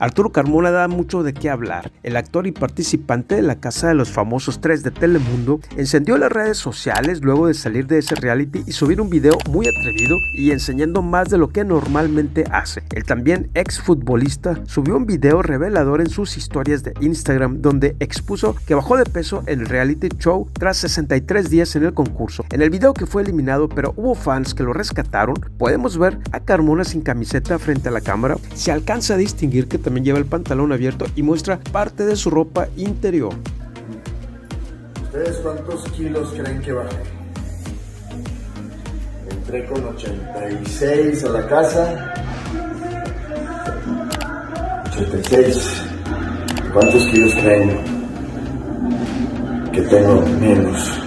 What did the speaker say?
Arturo Carmona da mucho de qué hablar. El actor y participante de la Casa de los Famosos 3 de Telemundo encendió las redes sociales luego de salir de ese reality y subir un video muy atrevido y enseñando más de lo que normalmente hace. El también ex futbolista subió un video revelador en sus historias de Instagram donde expuso que bajó de peso en el reality show tras 63 días en el concurso. En el video que fue eliminado pero hubo fans que lo rescataron, podemos ver a Carmona sin camiseta frente a la cámara. Se alcanza a distinguir que también lleva el pantalón abierto y muestra parte de su ropa interior. ¿Ustedes cuántos kilos creen que bajé? Entré con 86 a la casa. 86. ¿Cuántos kilos creen que tengo menos?